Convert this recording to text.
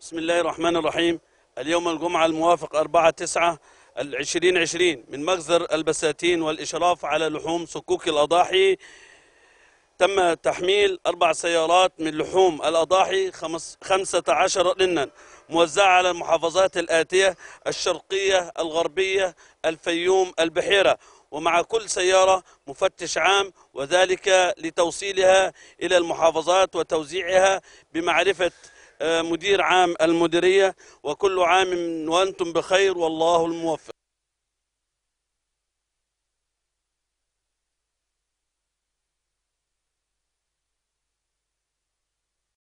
بسم الله الرحمن الرحيم. اليوم الجمعة الموافق 4 9 2020 من مجزر البساتين والإشراف على لحوم صكوك الأضاحي. تم تحميل أربع سيارات من لحوم الأضاحي خمس 15 لنا. موزعة على المحافظات الآتية الشرقية الغربية الفيوم البحيرة. ومع كل سيارة مفتش عام وذلك لتوصيلها إلى المحافظات وتوزيعها بمعرفة مدير عام المديرية وكل عام وأنتم بخير والله الموفق.